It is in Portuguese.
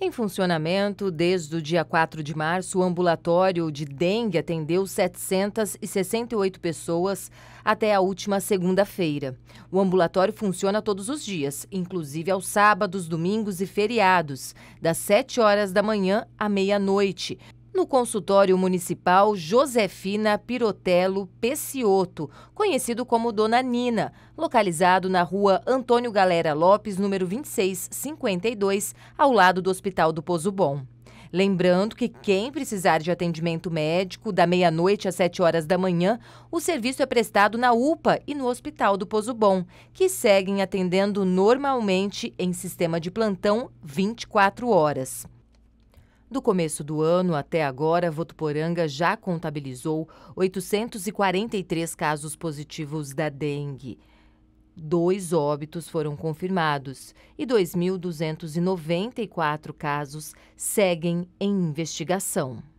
Em funcionamento, desde o dia 4 de março, o ambulatório de dengue atendeu 768 pessoas até a última segunda-feira. O ambulatório funciona todos os dias, inclusive aos sábados, domingos e feriados, das 7 horas da manhã à meia-noite, no consultório municipal Josefina Pirotelo Pecioto, conhecido como Dona Nina, localizado na rua Antônio Galera Lopes, número 2652, ao lado do Hospital do Pozo Bom. Lembrando que quem precisar de atendimento médico da meia-noite às 7 horas da manhã, o serviço é prestado na UPA e no Hospital do Pozo Bom, que seguem atendendo normalmente em sistema de plantão 24 horas. Do começo do ano até agora, Votuporanga já contabilizou 843 casos positivos da dengue. Dois óbitos foram confirmados e 2.294 casos seguem em investigação.